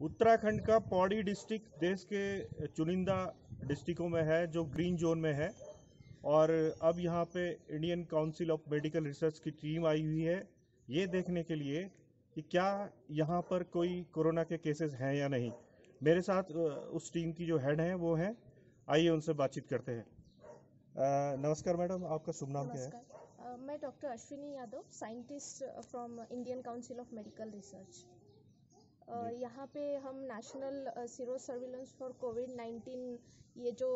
उत्तराखंड का पौड़ी डिस्ट्रिक्ट देश के चुनिंदा डिस्ट्रिक्टों में है, जो ग्रीन जोन में है। और अब यहाँ पे Indian council of medical research की टीम आई हुई है। ये देखने के लिए कि क्या यहाँ पर कोई कोरोना के केसेस हैं या नहीं। मेरे साथ उस टीम की जो हेड हैं, वो हैं। आइए उनसे बातचीत करते हैं। नमस्कार मैडम, आपका शुभ नाम क्या है? मैं doctor Ashwini Yadav, scientist from Indian council of medical research. यहाँ पे हम national sero surveillance for COVID 19 ये जो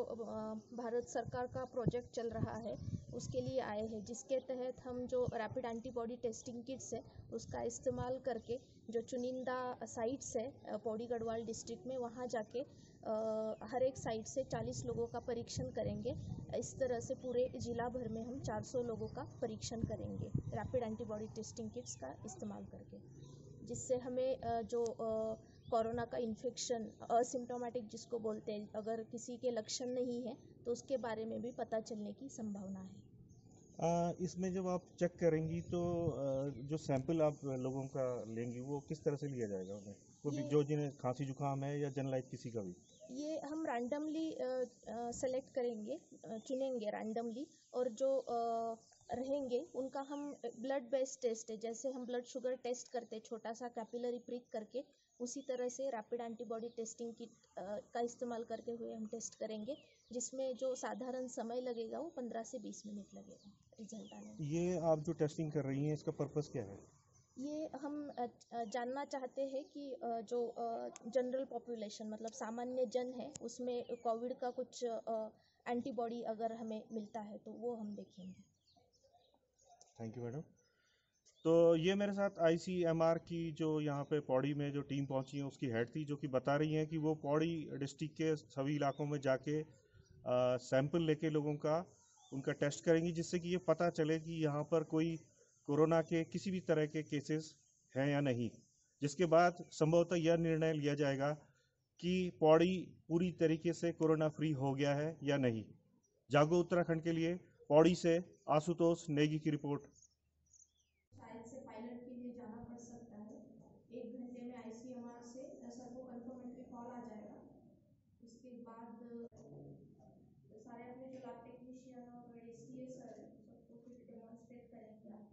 भारत सरकार का प्रोजेक्ट चल रहा है उसके लिए आए हैं। जिसके तहत हम जो रैपिड एंटीबॉडी टेस्टिंग किट्स है उसका इस्तेमाल करके जो चुनिंदा साइट्स है पौड़ी गढ़वाल डिस्ट्रिक्ट में वहाँ जाके हर एक साइट से 40 लोगों का परीक्षण करेंगे। इस तरह से पूरे जिला भर में हम 400 लोगों का परीक्षण करेंगे रैपिड एंटीबॉडी टेस्टिंग किट्स का इस्तेमाल करके। जिससे हमें जो कोरोना का इन्फेक्शन असिम्टोमेटिक जिसको बोलते हैं अगर किसी के लक्षण नहीं है तो उसके बारे में भी पता चलने की संभावना है। आ, इसमें जब आप चेक करेंगी तो आ, जो सैंपल आप लोगों का लेंगी वो किस तरह से लिया जाएगा उन्हें? कोई जो जिन्हें खांसी जुकाम है या जनरलाइज किसी का भी? ये हम रैंडमली सेलेक्ट करेंगे चुनेंगे रैंडमली और जो रहेंगे उनका हम ब्लड बेस्ड टेस्ट है। जैसे हम ब्लड शुगर टेस्ट करते हैं छोटा सा कैपिलरी प्रिक करके उसी तरह से रैपिड एंटीबॉडी टेस्टिंग किट का इस्तेमाल करते हुए हम टेस्ट करेंगे जिसमें जो साधारण समय लगेगा वो 15 से 20 मिनट लगेगा रिज़ल्ट आने में। ये आप जो टेस्टिंग कर रही हैं इसका पर्पस क्या है? ये हम जानना चाहते हैं कि जो जनरल पॉपुलेशन मतलब सामान्य जन है उसमें कोविड का कुछ एंटीबॉडी अगर हमें मिलता है तो वो हम देखेंगे। थैंक यू मैडम तो ये मेरे साथ आईसीएमआर की जो यहाँ पे पौड़ी में जो टीम पहुँची है, उसकी हेड थी, जो कि बता रही हैं कि वो पौड़ी डिस्ट्रिक्ट के सभी इलाकों में जाके सैंपल लेके लोगों का, उनका टेस्ट करेंगी, जिससे कि ये पता चले कि यहाँ पर कोई कोरोना के किसी भी तरह के केसेस हैं या नहीं। जिसके बाद संभवतः यह निर्णय लिया जाएगा कि पौड़ी पूरी तरीके से कोरोना फ्री हो गया है या नहीं। जागो उत्तराखंड के लिए पौड़ी से आशुतोष नेगी की रिपोर्ट शायद से पायलट के लिए जाना पड़ सकता है। एक घंटे में आईसीएमआर से सर को कन्फर्मेटरी कॉल आ जाएगा। उसके बाद, सारे अपने जो लैब टेक्नीशियन और डी सी ए सर सबको फिर डेमोन्स्ट्रेट करेंगे आप।